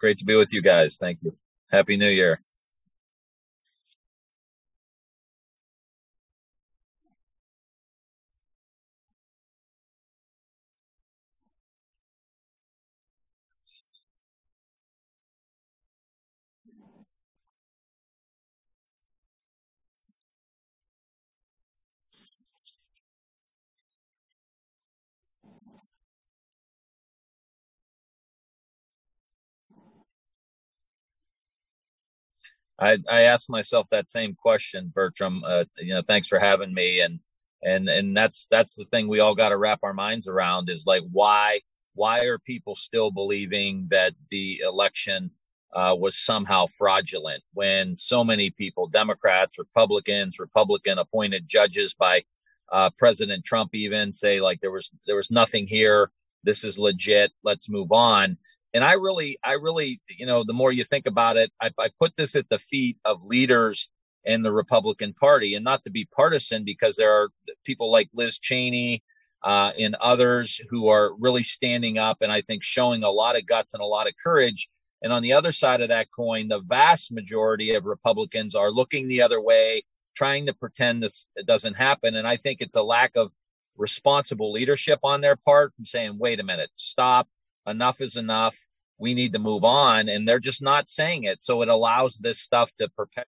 Great to be with you guys. Thank you. Happy New Year. I, I ask myself that same question, Bertram. Uh, you know, thanks for having me. And and and that's that's the thing we all got to wrap our minds around is like why why are people still believing that the election uh, was somehow fraudulent when so many people, Democrats, Republicans, Republican appointed judges by uh, President Trump, even say like there was there was nothing here. This is legit. Let's move on and i really i really you know the more you think about it I, I, put this at the feet of leaders in the republican party and not to be partisan because there are people like liz cheney uh, and others who are really standing up and i think showing a lot of guts and a lot of courage. And on the other side of that coin the vast majority of republicans are looking the other way trying to pretend this doesn't happen. And i think it's a lack of responsible leadership on their part from saying wait a minute stop. Enough is enough. We need to move on. And they're just not saying it. So it allows this stuff to perpetuate